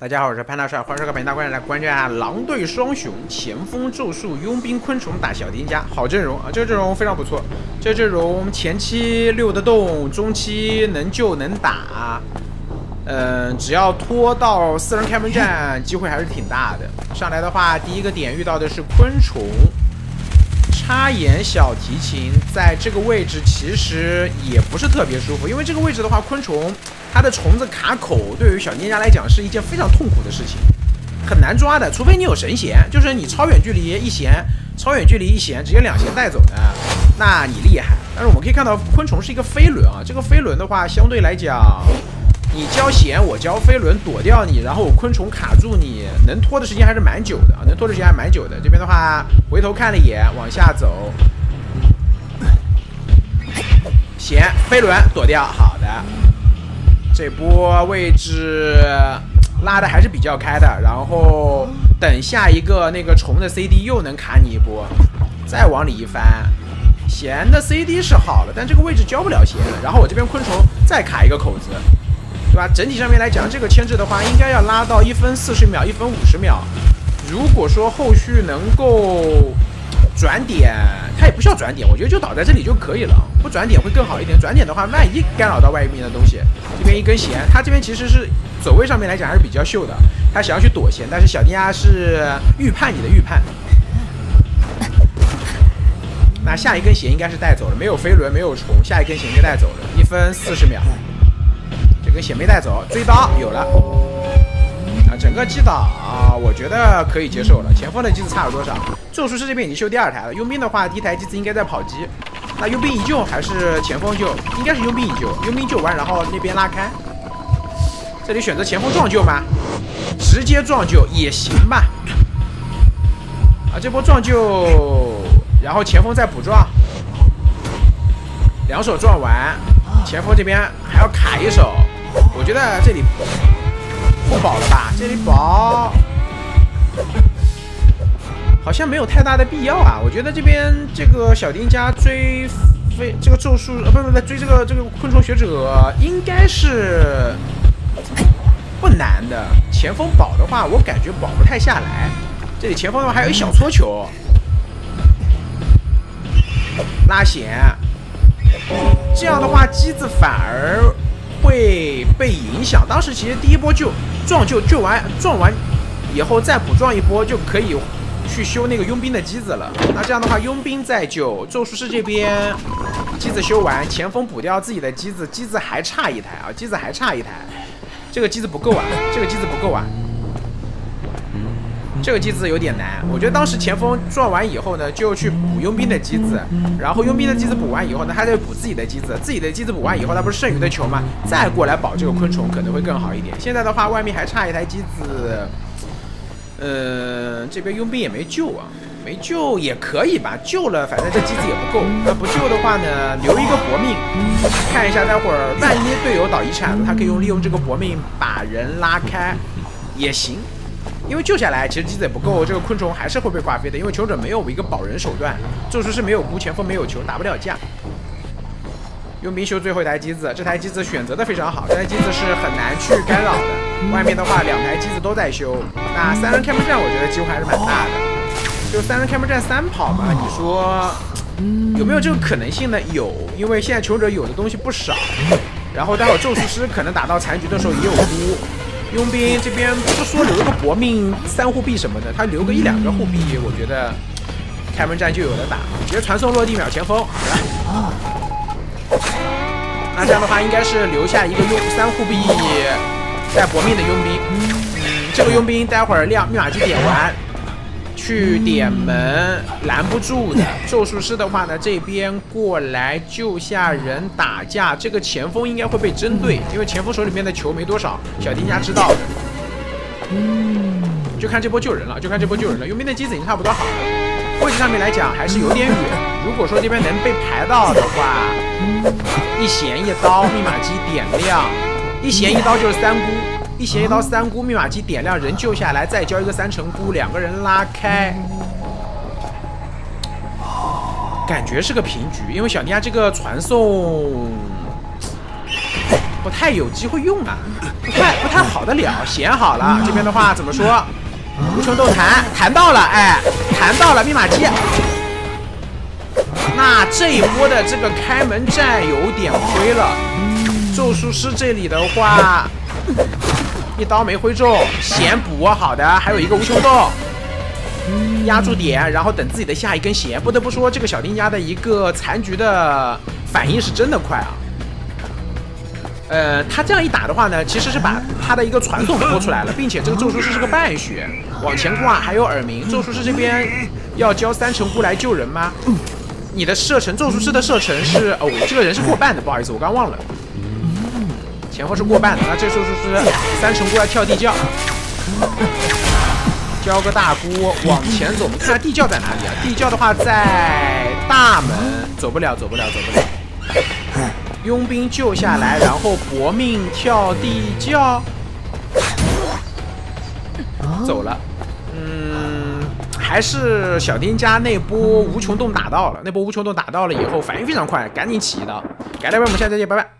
大家好，我是潘大帅，欢迎收看本大观来关注下狼队双雄，前锋咒术、佣兵昆虫打小丁家，好阵容啊！这个阵容非常不错，这阵容前期溜得动，中期能救能打，嗯，只要拖到四人开门战，机会还是挺大的。上来的话，第一个点遇到的是昆虫。插眼小提琴在这个位置其实也不是特别舒服，因为这个位置的话，昆虫它的虫子卡口，对于小念家来讲是一件非常痛苦的事情，很难抓的。除非你有神弦，就是你超远距离一弦，超远距离一弦直接两弦带走的，那你厉害。但是我们可以看到，昆虫是一个飞轮啊，这个飞轮的话，相对来讲。你交弦，我交飞轮躲掉你，然后我昆虫卡住你，能拖的时间还是蛮久的啊，能拖的时间还蛮久的。这边的话，回头看了一眼，往下走，弦飞轮躲掉，好的。这波位置拉的还是比较开的，然后等下一个那个虫的 CD 又能卡你一波，再往里一翻，弦的 CD 是好了，但这个位置交不了弦，然后我这边昆虫再卡一个口子。对吧？整体上面来讲，这个牵制的话，应该要拉到一分四十秒、一分五十秒。如果说后续能够转点，他也不需要转点，我觉得就倒在这里就可以了。不转点会更好一点。转点的话，万一干扰到外面的东西，这边一根弦，他这边其实是走位上面来讲还是比较秀的。他想要去躲弦，但是小丁鸭是预判你的预判。那下一根弦应该是带走了，没有飞轮，没有虫，下一根弦就带走了，一分四十秒。这个血没带走，追刀有了啊！整个击倒啊，我觉得可以接受了。前锋的机子差了多少？咒术师这边已经修第二台了。佣兵的话，第一台机子应该在跑机。那佣兵一救还是前锋救？应该是佣兵一救。佣兵救完，然后那边拉开。这里选择前锋撞救吗？直接撞救也行吧。啊，这波撞救，然后前锋再补撞，两手撞完，前锋这边还要卡一手。我觉得这里不保了吧？这里保好像没有太大的必要啊。我觉得这边这个小丁家追飞这个咒术呃不不不追这个这个昆虫学者应该是不难的。前锋保的话，我感觉保不太下来。这里前锋的话还有一小撮球，拉弦，这样的话机子反而。会被影响。当时其实第一波就撞救救完撞完以后再补撞一波就可以去修那个佣兵的机子了。那这样的话，佣兵在救咒术师这边机子修完，前锋补掉自己的机子，机子还差一台啊，机子还差一台，这个机子不够啊，这个机子不够啊。这个机子有点难，我觉得当时前锋撞完以后呢，就去补佣兵的机子，然后佣兵的机子补完以后呢，他再补自己的机子，自己的机子补完以后，他不是剩余的球吗？再过来保这个昆虫可能会更好一点。现在的话，外面还差一台机子，嗯，这边佣兵也没救啊，没救也可以吧，救了反正这机子也不够，那不救的话呢，留一个搏命，看一下待会儿万一队友倒一铲子，他可以用利用这个搏命把人拉开，也行。因为救下来，其实机子也不够，这个昆虫还是会被挂飞的。因为求者没有一个保人手段，咒术师没有孤前锋没有球，打不了架。佣兵修最后一台机子，这台机子选择的非常好，这台机子是很难去干扰的。外面的话，两台机子都在修，那三人开门战我觉得机会还是蛮大的。就三人开门战三跑嘛，你说有没有这个可能性呢？有，因为现在求者有的东西不少，然后待会咒术师可能打到残局的时候也有孤。佣兵这边不说留个搏命三护臂什么的，他留个一两个护臂，我觉得开门战就有的打。直接传送落地秒前锋，好那这样的话应该是留下一个佣三护臂带搏命的佣兵。嗯，这个佣兵待会儿亮密码机点完。去点门拦不住的咒术师的话呢，这边过来救下人打架，这个前锋应该会被针对，因为前锋手里面的球没多少，小丁家知道的。嗯，就看这波救人了，就看这波救人了。佣兵的机子已经差不多好了，位置上面来讲还是有点远。如果说这边能被排到的话，一弦一刀，密码机点亮，一弦一刀就是三孤。一弦一刀三菇，密码机点亮，人救下来，再交一个三成菇，两个人拉开，感觉是个平局。因为小尼亚这个传送不太有机会用啊，不太不太好的了。弦好了，这边的话怎么说？无穷斗弹弹到了，哎，弹到了密码机。那这一波的这个开门战有点亏了。咒术师这里的话，一刀没挥中，弦补好的，还有一个无穷洞，压住点，然后等自己的下一根弦。不得不说，这个小丁家的一个残局的反应是真的快啊。呃，他这样一打的话呢，其实是把他的一个传送拖出来了，并且这个咒术师是个半血，往前挂还有耳鸣。咒术师这边要交三成菇来救人吗？你的射程，咒术师的射程是哦，这个人是过半的，不好意思，我刚忘了，前后是过半的。那这咒术师三成菇要跳地窖，交个大锅往前走。我们看下地窖在哪里啊？地窖的话在大门，走不了，走不了，走不了。佣兵救下来，然后搏命跳地窖，走了。嗯，还是小丁家那波无穷洞打到了，那波无穷洞打到了以后反应非常快，赶紧起一刀。改了，我们下次再见，拜拜。